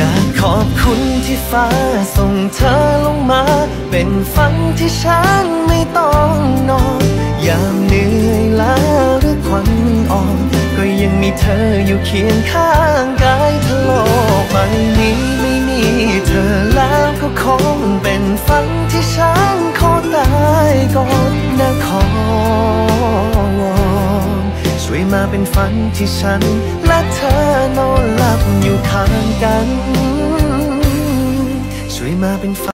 อยากขอบคุณที่ฟ้าส่งเธอลงมา เป็นฝันที่ฉันไม่ต้องนอนยามเหนื่อยล้าหรือควันอ่อน ก็ยังมีเธออยู่เคียงข้างกายเธอโลกใบนี้ไม่มีเธอแล้วก็คงเป็นฝันที่ฉันขอตายก่อนนะขอวอนช่วยมาเป็นฝันที่ฉันและเธอนอน กัน ช่วยมาเป็น